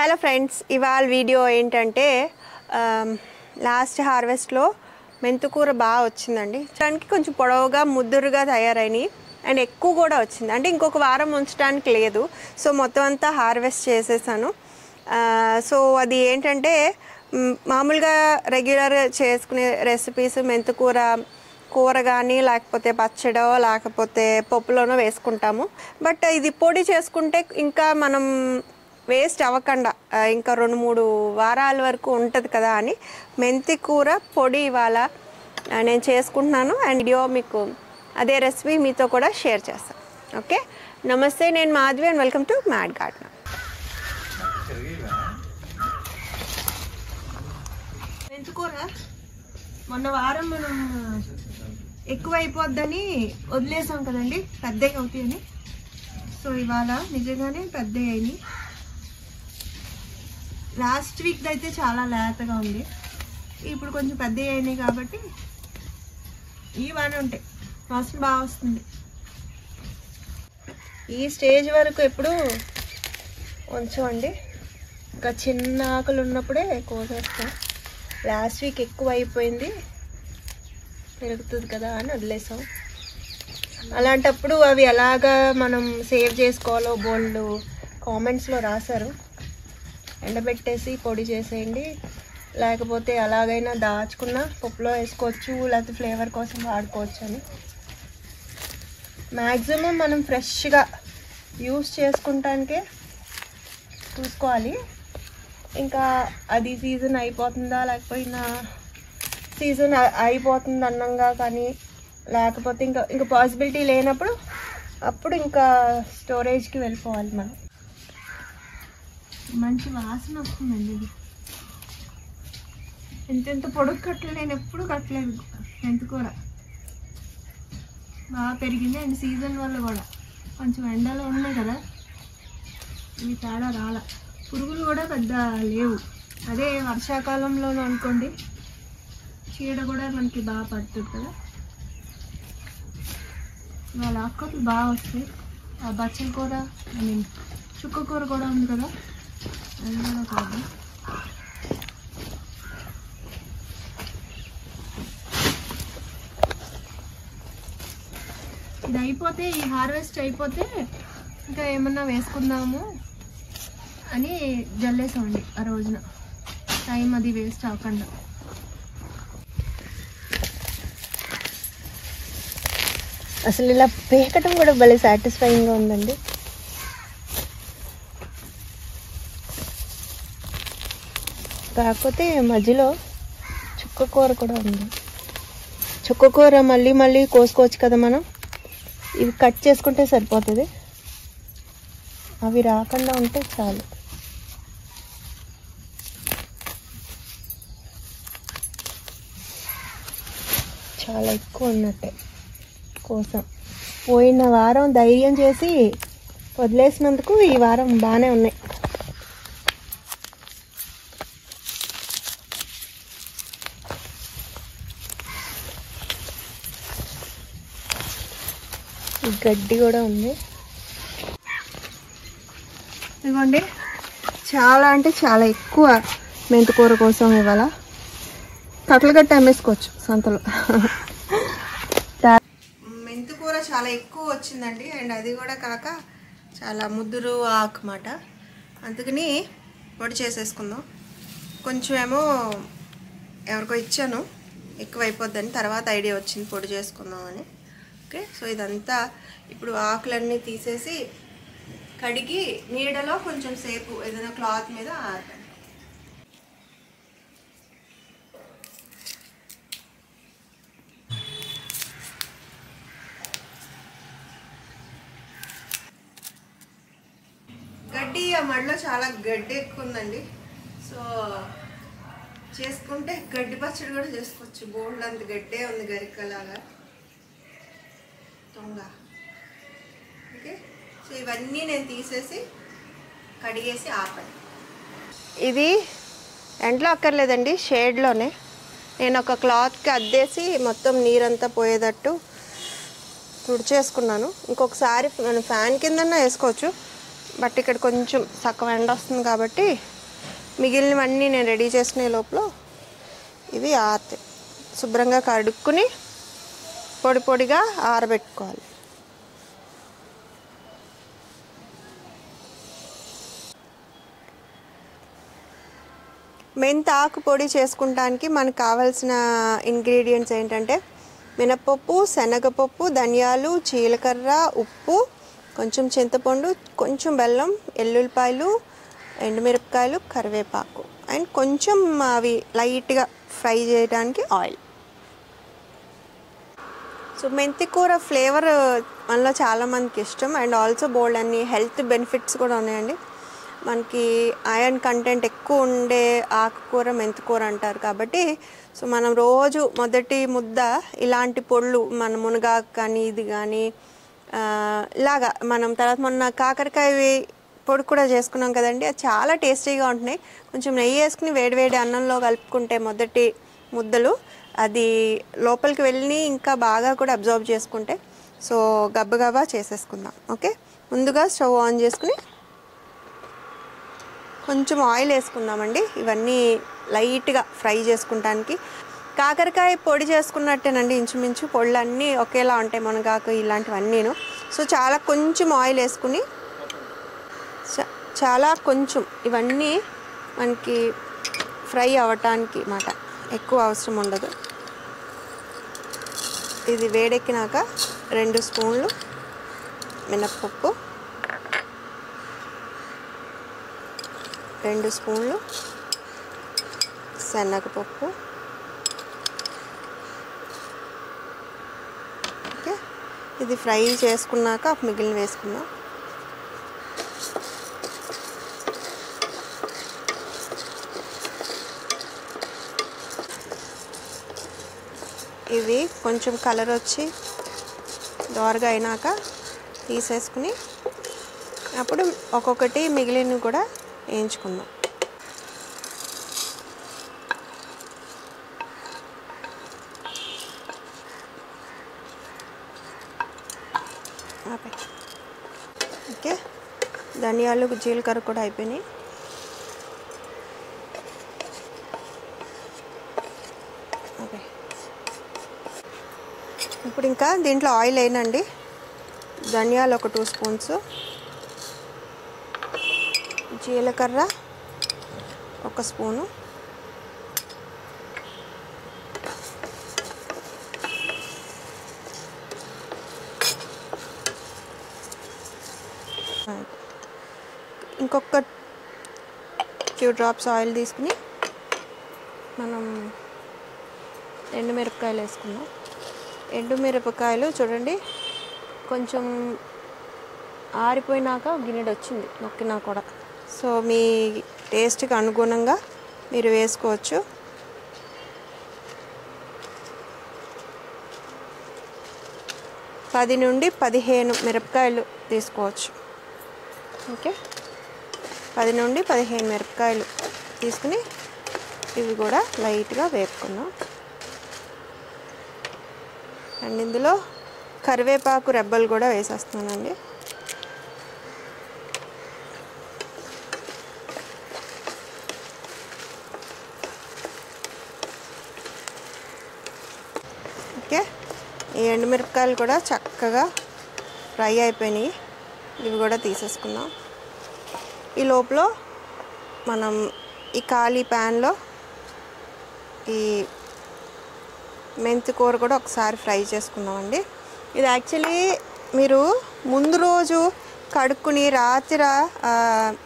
Hello friends ఇవాళ video ఏంటంటే last హార్వెస్ట్లో మెంతుకూర బాగా వచ్చిందండి. దానికి కొంచెం పొడవుగా ముద్దురుగా తయారైనవి అండ్ ఎక్కువ కూడా వచ్చింది. అంటే ఇంకొక వారం ఉంచడానికి లేదు. సో మొత్తం అంతా హార్వెస్ట్ చేసేసాను. సో అది ఏంటంటే మామూలుగా రెగ్యులర్ చేసుకునే రెసిపీస్ మెంతుకూర కూర కానీ లేకపోతే పచ్చడో లేకపోతే పప్పులోనో వేసుకుంటాము. బట్ ఇది పొడి చేసుకుంటే ఇంకా మనం వేస్ట్ అవ్వకుండా ఇంకా రెండు మూడు వారాల వరకు ఉంటుంది కదా అని మెంతి కూర పొడి ఇవాళ నేను చేసుకుంటున్నాను. అండ్ వీడియో మీకు అదే రెసిపీ మీతో కూడా షేర్ చేస్తాను ఓకే? నమస్తే నేను Madhavi and welcome to Mad Garden. మెంతికూర మొన్న వారం మనం ఎక్కువ అయిపోద్దని వదిలేసాం కదండి పెద్దవి అవుతాయని. సో ఇవాళ నిజంగానే పెద్దవి అయినాయి లాస్ట్ వీక్ అయితే చాలా లేతగా ఉంది. ఇప్పుడు కొంచెం పెద్దవి అయినాయి కాబట్టి ఇవి బాగానే ఉంటాయి వాసన బాగా వస్తుంది. ఈ స్టేజ్ వరకు ఎప్పుడు ఉంచమండి. ఇంకా చిన్న ఆకులు ఉన్నప్పుడే కోసేస్తాం. లాస్ట్ వీక్ ఎక్కువ అయిపోయింది పెరుగుతుంది కదా అని వదిలేసాం. అలాంటప్పుడు అవి ఎలాగా మనం సేవ్ చేసుకోవాలో బోల్డ్ కామెంట్స్లో రాశారు. ఎండబెట్టేసి పొడి చేసేయండి. లేకపోతే అలాగైనా దాచుకున్న పప్పులో వేసుకోవచ్చు లేకపోతే ఫ్లేవర్ కోసం వాడుకోవచ్చు అని. మ్యాక్సిమం మనం ఫ్రెష్గా యూస్ చేసుకుంటానికే చూసుకోవాలి. ఇంకా అది సీజన్ అయిపోతుందా లేకపోయినా సీజన్ అయిపోతుంది అన్నంగా కానీ లేకపోతే ఇంకా ఇంకా పాసిబిలిటీ లేనప్పుడు అప్పుడు ఇంకా స్టోరేజ్కి వెళ్ళిపోవాలి మనం. మంచి వాసన వస్తుందండి ఇది. ఎంతెంత పొడుగు కట్టలు నేను ఎప్పుడు కట్టలేదు. మెంతికూర బాగా పెరిగింది అండ్ సీజన్ వల్ల కూడా. కొంచెం ఎండలో ఉన్నాయి కదా. ఇవి తేడా రాల. పురుగులు కూడా పెద్ద లేవు. అదే వర్షాకాలంలోనూ అనుకోండి. చీడ కూడా మనకి బాగా పడుతుంది కదా. వాళ్ళ ఆకుకూరలు బాగా వస్తాయి. ఆ బచ్చల కూర ఐ మీన్ చుక్క కూర కూడా ఉంది కదా. ఇది అయిపోతే ఈ హార్వెస్ట్ అయిపోతే ఇంకా ఏమన్నా వేసుకుందాము అని జల్లేసామండి ఆ రోజున. టైం అది వేస్ట్ అవ్వకుండా. అసలు ఇలా పేకటం కూడా భలే సాటిస్ఫైయింగ్గా ఉందండి. కాకపోతే మధ్యలో చుక్క కూర కూడా ఉంది. చుక్క కూర మళ్ళీ మళ్ళీ కోసుకోవచ్చు కదా మనం? ఇవి కట్ చేసుకుంటే సరిపోతుంది. అవి రాకుండా ఉంటే చాలు. చాలా ఎక్కువ ఉన్నట్టే కోసం. పోయిన వారం ధైర్యం చేసి వదిలేసినందుకు ఈ వారం బాగానే ఉన్నాయి ఈ గడ్డి కూడా ఉంది. ఇదిగోండి. చాలా అంటే చాలా ఎక్కువ మెంతికూర కోసం ఇవాళ కట్టలు గట్టి అమ్మేసుకోవచ్చు సంతలో. మెంతికూర చాలా ఎక్కువ వచ్చిందండి. అండ్ అది కూడా కాక చాలా ముద్దురు ఆకు మాట అందుకని పొడి చేసేసుకుందాం. కొంచెం ఏమో ఎవరికో ఇచ్చాను. ఎక్కువ అయిపోద్దని తర్వాత ఐడియా వచ్చింది పొడి చేసుకుందాం అని ఓకే? సో ఇదంతా ఇప్పుడు ఆకులన్నీ తీసేసి కడిగి నీడలో కొంచెం సేపు ఏదైనా క్లాత్ మీద ఆరకండి గడ్డి ఆ మడిలో చాలా గడ్డి ఎక్కువ ఉందండి. సో చేసుకుంటే గడ్డి పచ్చడి కూడా చేసుకోవచ్చు. బోల్డ్ అంత గడ్డే ఉంది గరికలాగా. దొంగ ఇవన్నీ నేను తీసేసి కడిగేసి ఆపండి. ఇది ఎండలో అక్కర్లేదండి షేడ్లోనే. నేను ఒక క్లాత్కి అద్దేసి మొత్తం నీరంతా పోయేటట్టు తుడిచేసుకున్నాను. ఇంకొకసారి మనం ఫ్యాన్ కిందన్నా వేసుకోవచ్చు బట్ ఇక్కడ కొంచెం తక్కువ ఎండ వస్తుంది కాబట్టి మిగిలినవన్నీ నేను రెడీ చేసుకునే లోపల ఇవి ఆరుతాయి శుభ్రంగా కడుక్కుని పొడి పొడిగా ఆరబెట్టుకోవాలి. మెంతాకు పొడి చేసుకుంటానికి మనకు కావాల్సిన ఇంగ్రీడియంట్స్ ఏంటంటే మినపప్పు శనగపప్పు ధనియాలు జీలకర్ర ఉప్పు కొంచెం చింతపండు కొంచెం బెల్లం ఎల్లుల్లిపాయలు ఎండుమిరపకాయలు కరివేపాకు. అండ్ కొంచెం అవి లైట్గా ఫ్రై చేయడానికి ఆయిల్. సో మెంతి కూర ఫ్లేవర్ మనలో చాలామందికి ఇష్టం. అండ్ ఆల్సో బోల్డ్ అన్ని హెల్త్ బెనిఫిట్స్ కూడా ఉన్నాయండి. మనకి ఐరన్ కంటెంట్ ఎక్కువ ఉండే ఆకుకూర మెంతికూర అంటారు కాబట్టి సో మనం రోజు మొదటి ముద్ద ఇలాంటి పొళ్ళు మన మునగాకు కానీ ఇది కానీ ఇలాగా మనం తర్వాత మొన్న కాకరకాయ పొడి కూడా చేసుకున్నాం కదండి. అది చాలా టేస్టీగా ఉంటున్నాయి. కొంచెం నెయ్యి వేసుకుని వేడివేడి అన్నంలో కలుపుకుంటే మొదటి ముద్దలు అది లోపలికి వెళ్ళి ఇంకా బాగా కూడా అబ్జర్వ్ చేసుకుంటే సో గబ్బగబా చేసేసుకుందాం. ఓకే? ముందుగా స్టవ్ ఆన్ చేసుకుని కొంచెం ఆయిల్ వేసుకుందామండి. ఇవన్నీ లైట్గా ఫ్రై చేసుకుంటానికి. కాకరకాయ పొడి చేసుకున్నట్టేనండి ఇంచుమించు. పొళ్ళన్నీ ఒకేలా ఉంటాయి మునగాకు ఇలాంటివన్నీను. సో చాలా కొంచెం ఆయిల్ వేసుకుని చ- చాలా కొంచెం ఇవన్నీ మనకి ఫ్రై అవ్వటానికి మాట. ఎక్కువ అవసరం ఉండదు. ఇది వేడెక్కినాక రెండు స్పూన్లు మినప్పప్పు. రెండు స్పూన్లు శనగపప్పు. ఓకే. ఇది ఫ్రై చేసుకున్నాక మిగిలిన వేసుకుందాం. ఇవి కొంచెం కలర్ వచ్చి దోరగా అయినాక తీసేసుకుని అప్పుడు ఒక్కొక్కటి మిగిలినవి కూడా వేయించుకుందాం. ఓకే. ధనియాలు జీలకర్ర కూడా అయిపోయినాయి. ఓకే ఇప్పుడు ఇంకా దీంట్లో ఆయిల్ వేయనండి. ధనియాలు ఒక టూ స్పూన్స్. జీలకర్ర ఒక స్పూను. ఇంకొక ఫ్యూ డ్రాప్స్ ఆయిల్ తీసుకుని మనం ఎండుమిరపకాయలు ఎండు ఎండుమిరపకాయలు చూడండి కొంచెం ఆరిపోయినాక గిన్నెడు వచ్చింది నొక్కినా కూడా. సో మీ టేస్ట్కి అనుగుణంగా మీరు వేసుకోవచ్చు. పది నుండి పదిహేను మిరపకాయలు తీసుకోవచ్చు. ఓకే? పది నుండి పదిహేను మిరపకాయలు తీసుకుని ఇవి కూడా లైట్గా వేపుకున్నాం అండ్ ఇందులో కరివేపాకు రెబ్బలు కూడా వేసేస్తున్నానండి ఓకే ఈ ఎండుమిరపకాయలు కూడా చక్కగా ఫ్రై అయిపోయినాయి. ఇవి కూడా తీసేసుకుందాం. ఈ లోపల మనం ఈ ఖాళీ ప్యాన్లో ఈ మెంతి కూర కూడా ఒకసారి ఫ్రై చేసుకుందామండి. ఇది యాక్చువల్లీ మీరు ముందు రోజు కడుక్కుని రాత్రి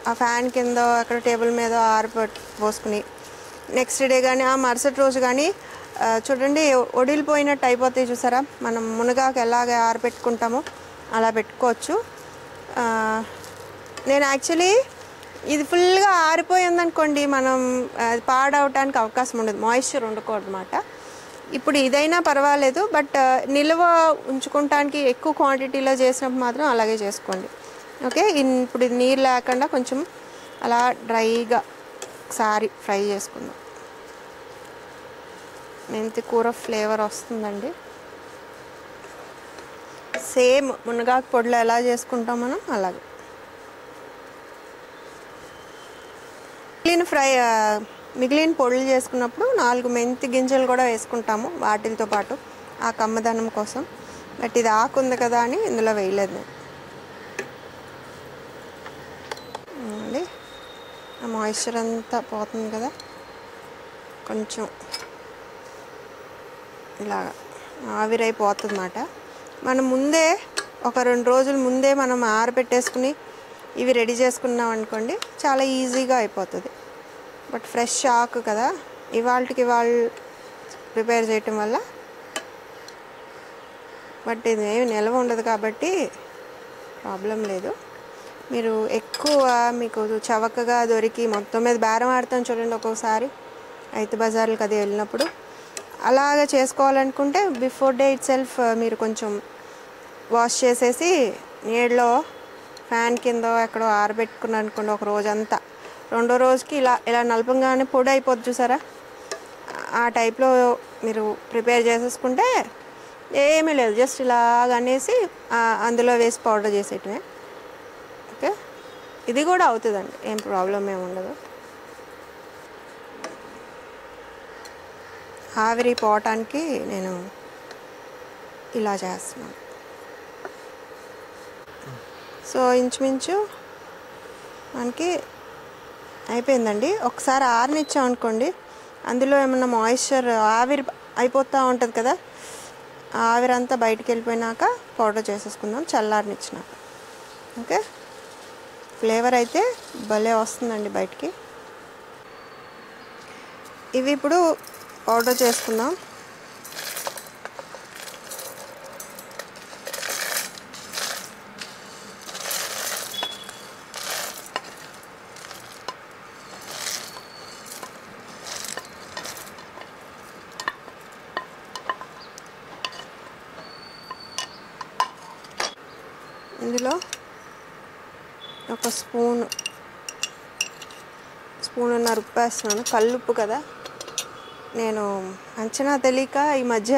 ఆ ఫ్యాన్ కింద అక్కడ టేబుల్ మీద ఆరిపెట్ పోసుకుని నెక్స్ట్ డే కానీ ఆ మరుసటి రోజు కానీ చూడండి ఒడిలిపోయినట్టు అయిపోతాయి చూసారా? మనం మునగాకు ఎలాగ ఆరబెట్టుకుంటామో అలా పెట్టుకోవచ్చు. నేను యాక్చువల్లీ ఇది ఫుల్గా ఆరిపోయిందనుకోండి మనం అది పాడవటానికి అవకాశం ఉండదు. మాయిశ్చర్ ఉండకూడదు అనమాట ఇప్పుడు ఇదైనా పర్వాలేదు బట్ నిల్వ ఉంచుకోవటానికి ఎక్కువ క్వాంటిటీలో చేసినప్పుడు మాత్రం అలాగే చేసుకోండి. ఓకే? ఇప్పుడు ఇది నీరు లేకుండా కొంచెం అలా డ్రైగా ఒకసారి ఫ్రై చేసుకుందాం. మెంతి కూర ఫ్లేవర్ వస్తుందండి. సేమ్ మునగాకు పొడిలో ఎలా చేసుకుంటాం మనం అలాగే. మిగిలిన ఫ్రై మిగిలిన పొడులు చేసుకున్నప్పుడు నాలుగు మెంతి గింజలు కూడా వేసుకుంటాము వాటితో పాటు ఆ కమ్మదనం కోసం. బట్ ఇది ఆకు ఉంది కదా అని ఇందులో వేయలేదు. అండి ఆ మాయిశ్చర్ అంతా పోతుంది కదా. కొంచెం ఇలా ఆవిరైపోతుంది అన్నమాట మనం ముందే ఒక రెండు రోజుల ముందే మనం ఆరబెట్టేసుకుని ఇవి రెడీ చేసుకున్నాం అనుకోండి చాలా ఈజీగా అయిపోతుంది. బట్ ఫ్రెష్ ఆకు కదా ఇవాళకి ఇవాళ ప్రిపేర్ చేయటం వల్ల బట్ ఇది ఏమి నిల్వ ఉండదు కాబట్టి ప్రాబ్లం లేదు. మీరు ఎక్కువ మీకు చవకగా దొరికి మొత్తం మీద బేరం ఆడతాం చూడండి ఒక్కొక్కసారి రైతు బజార్లకు అది వెళ్ళినప్పుడు అలాగ చేసుకోవాలనుకుంటే బిఫోర్ డే ఇట్ సెల్ఫ్ మీరు కొంచెం వాష్ చేసేసి నీళ్ళలో ఫ్యాన్ కింద ఎక్కడో ఆరబెట్టుకున్నారు అనుకోండి ఒక రోజంతా. రెండో రోజుకి ఇలా ఇలా నలపంగానే పొడి అయిపోద్ది చూసారా? ఆ టైప్లో మీరు ప్రిపేర్ చేసేసుకుంటే ఏమీ లేదు. జస్ట్ ఇలాగ అనేసి అందులో వేసి పౌడర్ చేసేయటమే. ఓకే? ఇది కూడా అవుతుందండి. ఏం ప్రాబ్లం ఏమి ఉండదు. ఆవిరి పోవటానికి నేను ఇలా చేస్తున్నాను. సో ఇంచుమించు మనకి అయిపోయిందండి. ఒకసారి ఆరనిచ్చాం అనుకోండి అందులో ఏమన్నా మాయిశ్చర్ ఆవిరి అయిపోతూ ఉంటుంది కదా ఆ ఆవిరి అంతా బయటికి వెళ్ళిపోయినాక పౌడర్ చేసేసుకుందాం చల్లారనిచ్చినాక ఓకే? ఫ్లేవర్ అయితే భలే వస్తుందండి బయటికి. ఇవి ఇప్పుడు ఆర్డర్ చేసుకుందాం. ఇందులో ఒక స్పూన్ స్పూన్నర ఉప్పు వేస్తున్నాను కల్లుప్పు కదా. నేను అంచనా తెలియక ఈ మధ్య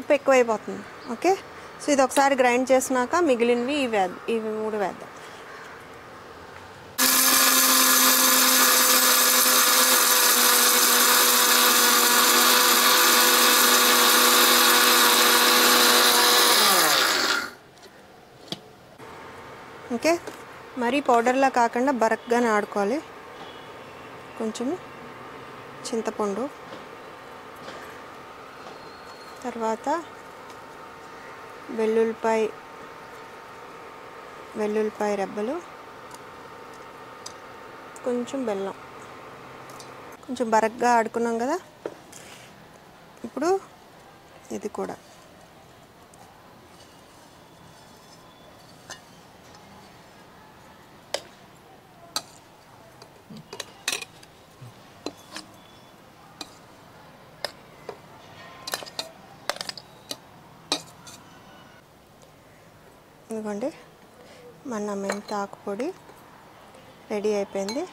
ఉప్పు ఎక్కువైపోతుంది ఓకే? సో ఇది ఒకసారి గ్రైండ్ చేసినాక మిగిలినవి ఇవి వేద్దాం ఇవి మూడు వేద్దాం. ఓకే? మరీ పౌడర్లా కాకుండా బరక్గానే ఆడుకోవాలి. కొంచెం చింతపండు తర్వాత వెల్లుల్లిపాయ వెల్లుల్లిపాయ రెబ్బలు కొంచెం బెల్లం. కొంచెం బరగ్గా ఆడుకున్నాం కదా? ఇప్పుడు ఇది కూడా. ఇదిగోండి. మన మెంతి ఆకుపొడి రెడీ అయిపోయింది.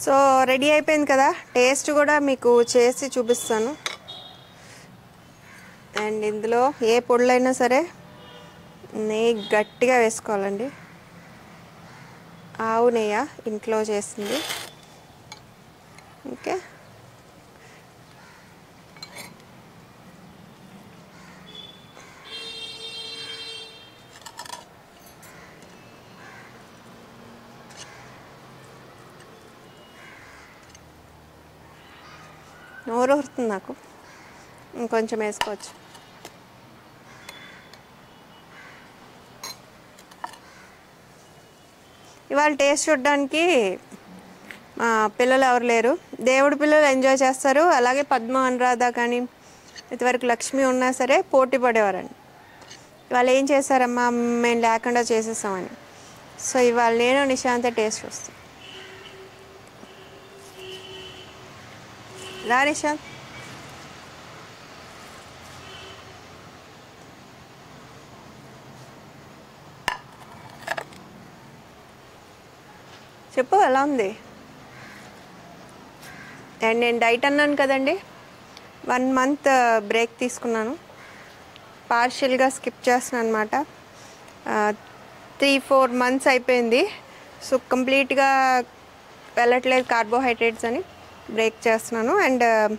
సో రెడీ అయిపోయింది కదా. టేస్ట్ కూడా మీకు చేసి చూపిస్తాను. అండ్ ఇందులో ఏ పొడులైనా సరే నెయ్యి గట్టిగా వేసుకోవాలండి. ఆవు నెయ్య ఇంట్లో చేసింది. ఓకే. నోరు ఊరుతుంది నాకు. ఇంకొంచెం వేసుకోవచ్చు. ఇవాళ టేస్ట్ చూడడానికి మా పిల్లలు ఎవరు లేరు. దేవుడి పిల్లలు ఎంజాయ్ చేస్తారు. అలాగే పద్మ అనురాధ కానీ ఇంతవరకు లక్ష్మి ఉన్నా సరే పోటీ పడేవారండి. ఇవాళ ఏం చేశారమ్మా? మేము లేకుండా చేసేసామని. సో ఇవాళ నేను నిశాంత టేస్ట్ చూస్తాను. రా చెప్పు ఎలా ఉంది అండ్ నేను డైట్ అన్నాను కదండి. వన్ మంత్ బ్రేక్ తీసుకున్నాను. పార్షియల్గా స్కిప్ చేస్తున్నాను అనమాట త్రీ ఫోర్ మంత్స్ అయిపోయింది. సో కంప్లీట్గా వెళ్ళట్లేదు కార్బోహైడ్రేట్స్ అని. బ్రేక్ చేస్తున్నాను. అండ్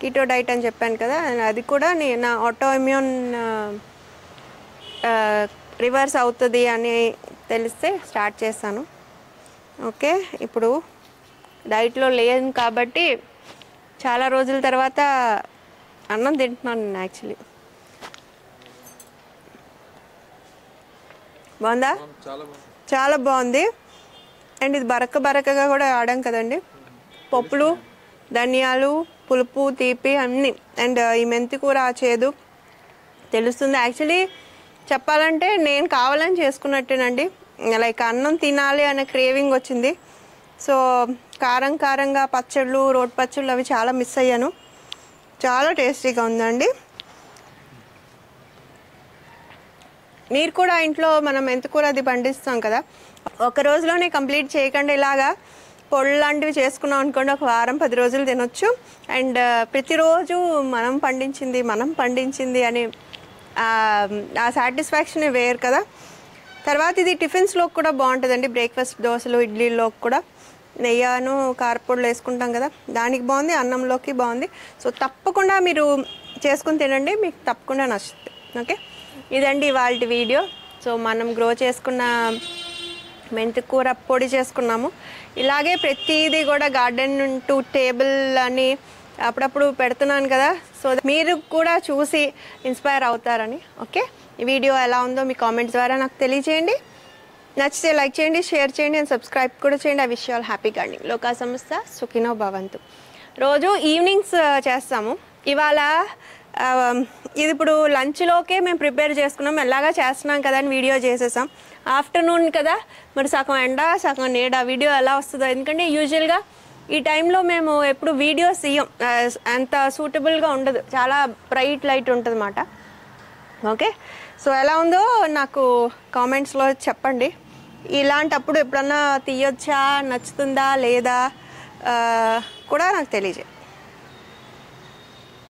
కీటో డైట్ అని చెప్పాను కదా అది కూడా నే- నా ఆటో ఇమ్యూన్ రివర్స్ అవుతుంది అని తెలిస్తే స్టార్ట్ చేస్తాను. ఓకే ఇప్పుడు డైట్లో లేను కాబట్టి చాలా రోజుల తర్వాత అన్నం తింటున్నాను నేను యాక్చువల్లీ బాగుంది. చాలా బాగుంది. అండ్ ఇది బరక బరకగా కూడా ఆడాం కదండి. పప్పులు ధనియాలు పులుపు తీపి అన్నీ. అండ్ ఈ మెంతి కూర చేదు. తెలుస్తుంది. యాక్చువల్లీ చెప్పాలంటే నేను కావాలని చేసుకున్నట్టేనండి. లైక్ అన్నం తినాలి అనే క్రేవింగ్ వచ్చింది. సో కారం కారంగా పచ్చళ్ళు రోడ్ పచ్చళ్ళు అవి చాలా మిస్ అయ్యాను. చాలా టేస్టీగా ఉందండి. మీరు కూడా ఇంట్లో మనం మెంతికూర అది పండిస్తాం కదా. ఒక రోజులోనే కంప్లీట్ చేయకుండా ఇలాగా. పొళ్ళు లాంటివి చేసుకున్నాం అనుకోండి ఒక వారం పది రోజులు తినొచ్చు. అండ్ ప్రతిరోజు మనం పండించింది మనం పండించింది అని ఆ- సాటిస్ఫాక్షన్ వేరు కదా. తర్వాత ఇది టిఫిన్స్లో కూడా బాగుంటుందండి. బ్రేక్ఫాస్ట్ దోశలు ఇడ్లీలో కూడా. నెయ్యను కారపొడులు వేసుకుంటాం కదా. దానికి బాగుంది అన్నంలోకి బాగుంది. సో తప్పకుండా మీరు చేసుకుని తినండి. మీకు తప్పకుండా నచ్చుతుంది. ఓకే? ఇదండి ఇవాళ వీడియో. సో మనం గ్రో చేసుకున్న మెంతి కూర పొడి చేసుకున్నాము. ఇలాగే ప్రతిదీ కూడా గార్డెన్ టు టేబుల్ అని అప్పుడప్పుడు పెడుతున్నాను కదా. సో మీరు కూడా చూసి ఇన్స్పైర్ అవుతారని. ఓకే? ఈ వీడియో ఎలా ఉందో మీ కామెంట్స్ ద్వారా నాకు తెలియజేయండి నచ్చితే లైక్ చేయండి షేర్ చేయండి అండ్ సబ్స్క్రైబ్ కూడా చేయండి. ఆ విషయాలు హ్యాపీ గార్డెనింగ్. లోకా సంస్థ సుఖినో భవంతు. రోజు ఈవినింగ్స్ చేస్తాము. ఇవాళ ఇది ఇప్పుడు లంచ్లోకే మేము ప్రిపేర్ చేసుకున్నాం. ఎలాగా చేస్తున్నాం కదా అని వీడియో చేసేసాం. ఆఫ్టర్నూన్ కదా. మరి సగం ఎండ సగం నీడ వీడియో ఎలా వస్తుందో. ఎందుకంటే యూజువల్గా ఈ టైంలో మేము ఎప్పుడు వీడియోస్ ఇయ్యం. అంత సూటబుల్గా ఉండదు. చాలా బ్రైట్ లైట్ ఉంటుంది అన్నమాట ఓకే సో ఎలా ఉందో నాకు కామెంట్స్లో చెప్పండి. ఇలాంటప్పుడు ఎప్పుడన్నా తీయొచ్చా? నచ్చుతుందా? లేదా? కూడా నాకు తెలియజేయండి